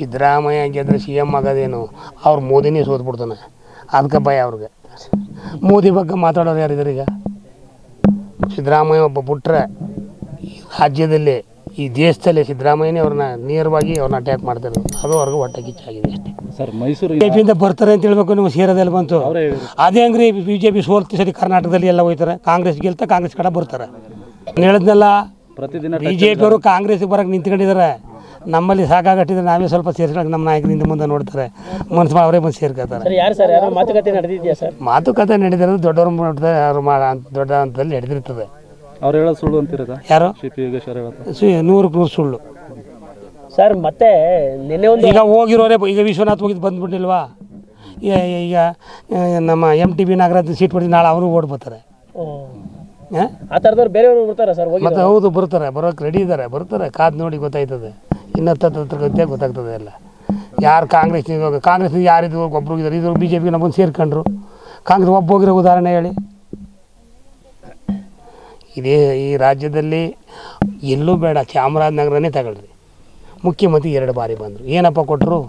ಸಿದ್ದರಾಮಯ್ಯ ಗೆದ್ರೆ C M ಆಗೋದೇನು? ಅವ್ರು ಮೋದಿನೇ ಸೋತ್ಬಿಡ್ತಾನೆ. ಅದಕ್ಕೆ ಭಯ ಅವ್ರಿಗೆ. ಮೋದಿ ಬಗ್ಗೆ ಮಾತಾಡೋರು ಯಾರಿದ್ದಾರೆ ಈಗ? ಸಿದ್ದರಾಮಯ್ಯ ಒಬ್ಬ ಬಿಟ್ರೆ ಈ ರಾಜ್ಯದಲ್ಲಿ ಈ ದೇಶದಲ್ಲಿ ಸಿದ್ದರಾಮಯ್ಯನೇ ಅವ್ರನ್ನ ನೇರವಾಗಿ ಅವ್ರನ್ನ ಅಟ್ಯಾಕ್ ಮಾಡ್ತಾರೆ. ಅದು ಅವ್ರಿಗೆ ಹೊಟ್ಟೆ ಕಿಚ್ಚಾಗಿದೆ ಅಷ್ಟೇ. ಸರ್ ಮೈಸೂರು ಬಿ ಜೆ ಪಿಯಿಂದ ಬರ್ತಾರೆ ಅಂತ ಹೇಳ್ಬೇಕು ನಿಮ್ಗೆ ಸೇರೋದೆಲ್ಲ ಬಂತು ಅದೇ ಹಂಗ್ರಿ ಬಿ ಜೆ ಪಿ ಸೋಲ್ತಿ ಸರಿ ಕರ್ನಾಟಕದಲ್ಲಿ ಎಲ್ಲ ಹೋಯ್ತಾರೆ. ಕಾಂಗ್ರೆಸ್ ಗೆಲ್ತಾ ಕಾಂಗ್ರೆಸ್ ಕಡೆ ಬರ್ತಾರೆ. ಹೇಳಿದ್ನಲ್ಲ ಪ್ರತಿದಿನ ಬಿ ಜೆ ಪಿಯವರು ಕಾಂಗ್ರೆಸ್ಗೆ ಬರೋಕೆ ನಿಂತ್ಕೊಂಡಿದ್ದಾರೆ. ನಮ್ಮಲ್ಲಿ ಸಾಕಾಗಟ್ಟಿದ್ರೆ ನಾವೇ ಸ್ವಲ್ಪ ಸೇರ್ಸ್ಕೊಳಕ್ಕೆ ನಮ್ಮ ನಾಯಕರಿಂದ ಮುಂದೆ ನೋಡ್ತಾರೆ. ಮನ್ಸು ಮಾಡಿ ಅವರೇ ಬಂದು ಸೇರ್ಕೊತಾರೆ. ಸರ್ ಯಾರು ಸರ್? ಯಾರು ಮಾತುಕತೆ ನಡೆದಿದೆಯಾ ಸರ್? ಮಾತುಕತೆ ನಡೆದಿರೋದು ದೊಡ್ಡವ್ರು ಮಾಡ್ತಾರೆ ಯಾರು ಮಾ ದೊಡ್ಡ ಹಂತದಲ್ಲಿ ನಡೆದಿರ್ತದೆ. ಅವ್ರು ಹೇಳೋದು ಸುಳ್ಳು ಅಂತಿರೋದು? ಯಾರು? ಸಿ ಪಿ ಯೋಗೇಶ್ವರ್ ಹೇಳೋದು. ಸು ನೂರಕ್ಕೆ ನೂರು ಸುಳ್ಳು. ಸರ್ ಮತ್ತೆ ನಿನ್ನೆ ಒಂದು ಈಗ ಹೋಗಿರೋರೇ ಈಗ ವಿಶ್ವನಾಥ್ ಹೋಗಿದ್ದು ಬಂದ್ಬಿಟ್ಟಿಲ್ವಾ? ಈಗ ಈಗ ನಮ್ಮ M T B Nagaraj seat ಪಡೆದು ನಾಳೆ ಅವರು ಓಡ್ಬೋತಾರೆ ಆ ಥರದವ್ರು ಬೇರೆಯವರು ಬರ್ತಾರೆ ಸರ್? ಹೋಗಿ ಮತ್ತು ಹೌದು ಬರ್ತಾರೆ ಬರೋಕೆ ರೆಡಿ ಇದ್ದಾರೆ ಬರ್ತಾರೆ ಕಾದು ನೋಡಿ ಗೊತ್ತಾಯ್ತದೆ. ಹತ್ರ ಗತಿಯಾಗ ಗೊತ್ತಾಗ್ತದೆ ಎಲ್ಲ. ಯಾರು ಕಾಂಗ್ರೆಸ್ ಇವಾಗ ಕಾಂಗ್ರೆಸ್ ಯಾರಿದ್ರು ಒಬ್ಬರು ಇದ್ದಾರೆ ಇದು ಬಿ ಜೆ ಪಿಗೆ ನಮ್ಮನ್ನು ಸೇರ್ಕೊಂಡ್ರು. ಕಾಂಗ್ರೆಸ್ ಒಬ್ಬ ಹೋಗಿರೋ ಉದಾಹರಣೆ ಹೇಳಿ. ಇದೇ ಈ ರಾಜ್ಯದಲ್ಲಿ ಎಲ್ಲೂ ಬೇಡ, ಚಾಮರಾಜನಗರನೇ ತಗೊಳ್ರಿ. ಮುಖ್ಯಮಂತ್ರಿ ಎರಡು ಬಾರಿ ಬಂದರು. ಏನಪ್ಪ ಕೊಟ್ಟರು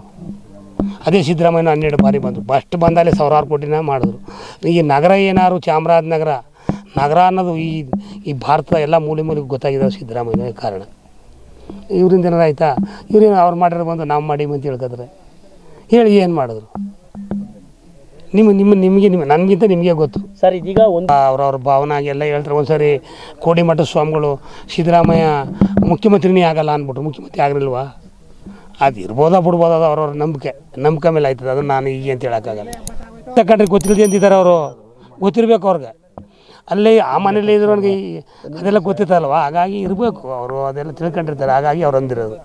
ಅದೇ ಸಿದ್ದರಾಮಯ್ಯ ಹನ್ನೆರಡು ಬಾರಿ ಬಂದರು. ಫಸ್ಟ್ ಬಂದಲ್ಲಿ ಸಾವಿರಾರು ಕೋಟಿನ ಮಾಡಿದ್ರು. ಈ ನಗರ ಏನಾದ್ರು ಚಾಮರಾಜನಗರ, ನಗರ ಅನ್ನೋದು ಈ ಈ ಭಾರತದ ಎಲ್ಲ ಮೂಲೆ ಮೂಲೆಗೆ ಗೊತ್ತಾಗಿದೆ ಸಿದ್ದರಾಮಯ್ಯ ಕಾರಣ. ಇವರಿಂದ ಏನಾರು ಆಯ್ತಾ? ಇವ್ರೇನು ಅವ್ರು ಮಾಡಿರೋ ಬಂದು ನಾವು ಮಾಡಿ ಅಂತ ಹೇಳ್ಕೊತಾರೆ ಹೇಳಿ ಏನು ಮಾಡಿದ್ರು? ನಿಮ್ಮ ನಿಮ್ಮ ನಿಮಗೆ ನಿಮ್ಮ ನನಗಿಂತ ನಿಮಗೆ ಗೊತ್ತು. ಸರ್ ಇದೀಗ ಒಂದು ಅವ್ರವ್ರ ಭಾವನೆ ಎಲ್ಲ ಹೇಳ್ತಾರೆ. ಒಂದ್ಸರಿ ಕೋಡಿಮಠ ಸ್ವಾಮಿಗಳು ಸಿದ್ದರಾಮಯ್ಯ ಮುಖ್ಯಮಂತ್ರಿನೇ ಆಗಲ್ಲ ಅಂದ್ಬಿಟ್ರು. ಮುಖ್ಯಮಂತ್ರಿ ಆಗಲಿಲ್ವಾ? ಅದು ಇರ್ಬೋದಾ ಬಿಡ್ಬೋದ ಅದು ಅವ್ರವ್ರ ನಂಬಿಕೆ. ನಂಬಿಕೆ ಮೇಲೆ ಆಯ್ತದೆ. ಅದನ್ನು ನಾನು ಈಗ ಅಂತ ಹೇಳೋಕ್ಕಾಗಲ್ಲ. ತಕ್ಕಂಡ್ರೆ ಗೊತ್ತಿಲ್ಲದೆ ಅಂತಿದ್ದಾರೆ ಅವರು. ಗೊತ್ತಿರಬೇಕು ಅವ್ರಿಗೆ. ಅಲ್ಲೇ ಆ ಮನೇಲಿ ಅವ್ನಿಗೆ ಅದೆಲ್ಲ ಗೊತ್ತಿತ್ತಲ್ವ? ಹಾಗಾಗಿ ಇರಬೇಕು ಅವರು ಅದೆಲ್ಲ ತಿಳ್ಕೊಂಡಿರ್ತಾರೆ. ಹಾಗಾಗಿ ಅವ್ರು ಅಂದಿರೋದು.